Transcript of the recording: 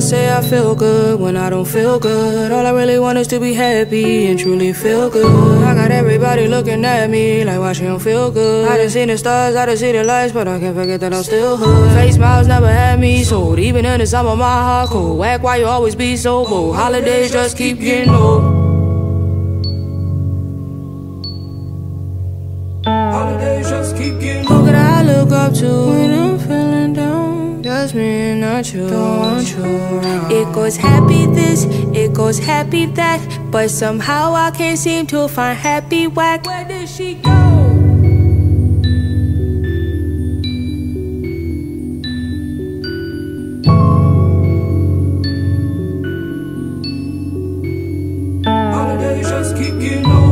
feel good when I don't feel good. All I really want is to be happy and truly feel good. I got everybody looking at me like, why she don't feel good? I done seen the stars, I done seen the lights, but I can't forget that I'm still hood. Face smiles never had me sold, even in the summer, my heart cold. Whack, why you always be so bold? Holidays just keep getting old. Holidays just keep getting old. Who could I look up to don't you? Don't you? It goes happy this, it goes happy that, but somehow I can't seem to find happy whack. Where did she go? All the days just keep getting on.